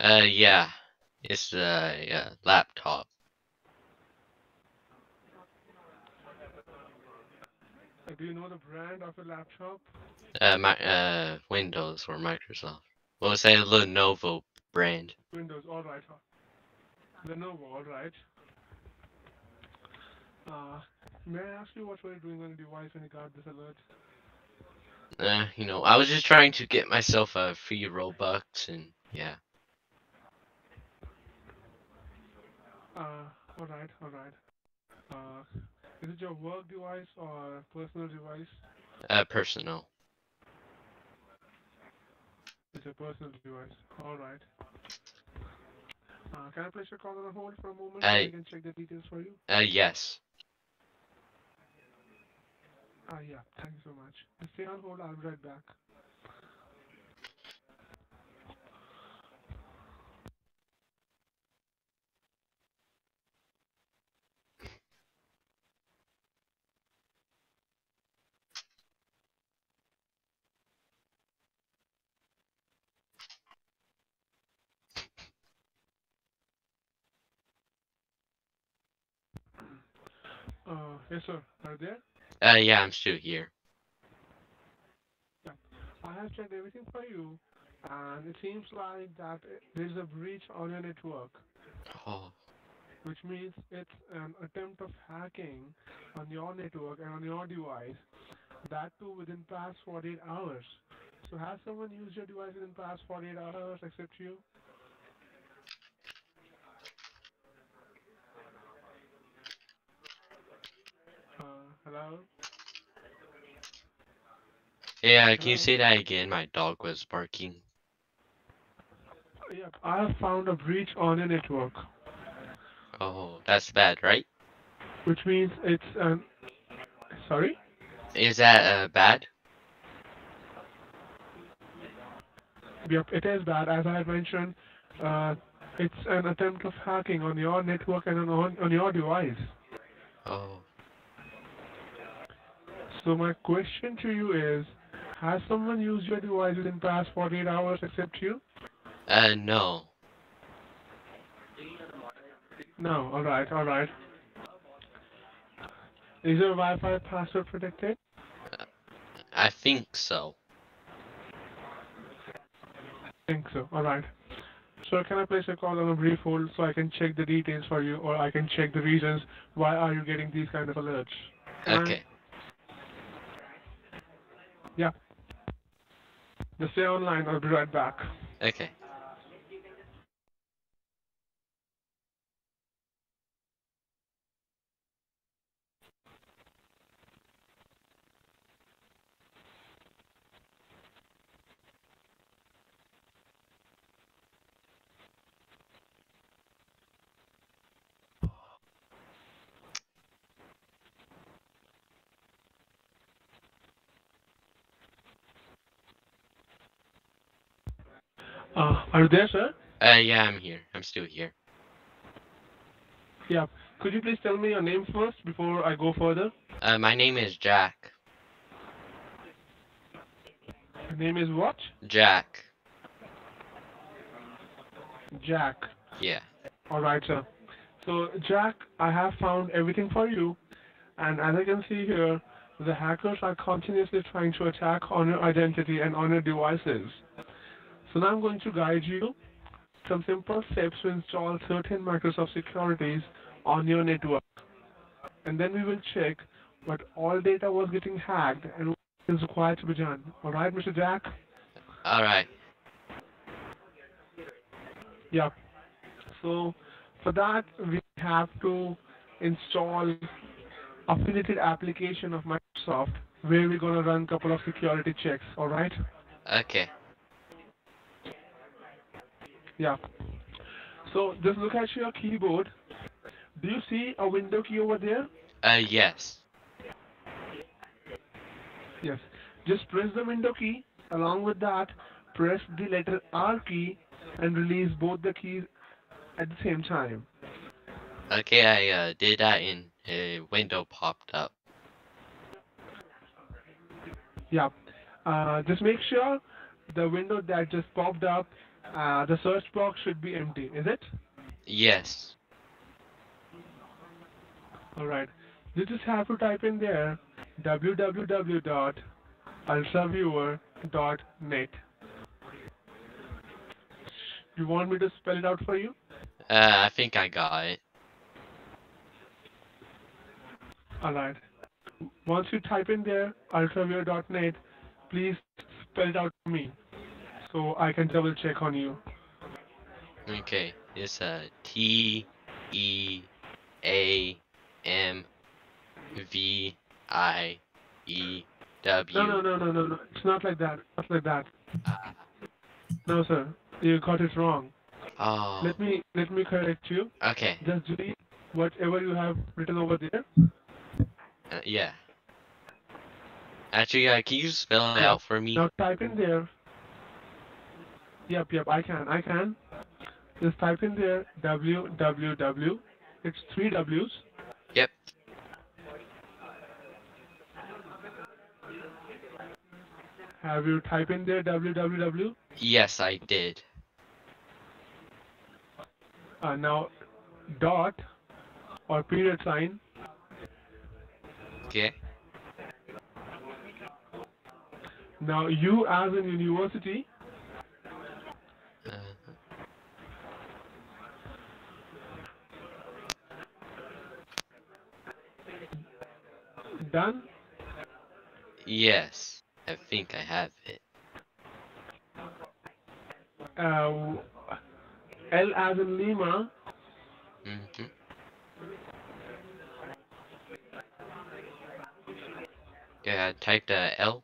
Uh, yeah. It's a uh, laptop. Uh, do you know the brand of the laptop? Uh, my uh Windows or Microsoft. Well, it's a Lenovo brand. Windows, alright. Lenovo, alright. Uh, may I ask you what were you doing on the device when you got this alert? Uh, you know, I was just trying to get myself a free Robux and yeah. Uh, alright, alright. Uh, is it your work device or personal device? Uh, personal. It's a personal device. Alright. Uh, can I place your call on hold for a moment so I- I can check the details for you? Uh, yes. Ah, yeah, thank you so much. Stay on hold, I'll be right back. Uh, yes, sir. Are you there? Uh, yeah, I'm still here. Yeah. I have checked everything for you, and it seems like that there is a breach on your network, Oh, which means it's an attempt of hacking on your network and on your device. That too within past 48 hours. So has someone used your device within past 48 hours except you? Uh, hello? yeah. Can you Hello? say that again? My dog was barking. Yeah, I have found a breach on your network, Oh, that's bad, right? which means it's an. Sorry? Is that uh bad? Yep, it is bad. As I had mentioned, uh, it's an attempt of hacking on your network and on, on your device. Oh, So my question to you is, has someone used your device within past 48 hours except you? uh, no. No. All right. All right. Is your Wi-Fi password protected? I think so. I think so. All right. So can I place a call on a brief hold so I can check the details for you, or I can check the reasons why are you getting these kind of alerts? Okay. Yeah. Just stay online. I'll be right back. Okay. Uh, are you there, sir? Uh, yeah, I'm here. I'm still here. Yeah. Could you please tell me your name first before I go further? Uh, my name is Jack. Your name is what? Jack. Jack. Yeah. All right, sir. So, Jack, I have found everything for you, and as I can see here, the hackers are continuously trying to attack on your identity and on your devices. So now I'm going to guide you some simple steps to install certain Microsoft securities on your network. And then we will check what all data was getting hacked and what is required to be done. All right, Mr. Jack? All right. Yeah. So for that, we have to install affiliated application of Microsoft where we're gonna run a couple of security checks. All right? Okay. Yeah. So just look at your keyboard. Do you see a window key over there? Uh, yes. Yes. Just press the window key. Along with that, press the letter R key and release both the keys at the same time. Okay, I uh, did that and a window popped up. Yeah. Uh, just make sure the window that just popped up Uh, the search box should be empty, is it? Yes. Alright. You just have to type in there www.ultraviewer.net. You want me to spell it out for you? Uh, I think I got it. Alright. Once you type in there ultraviewer.net, please spell it out for me so I can double check on you. Okay. It's uh T E A M V I E W. No, no, no, no, no, no. It's not like that. Not like that. Ah. No, sir. You got it wrong. Oh. Let me let me correct you. Okay. Just delete whatever you have written over there. Uh, yeah. Actually, uh, can you spell it out for me? Now type in there. Yep, yep, I can, I can. Just type in there www. It's three W's. Yep. Have you type in there www? Yes, I did. Uh, now dot or period sign. Okay. Now you as in university. Uh, Done. yes. I think I have it. Uh, L as in Lima. hmm Yeah, type the L.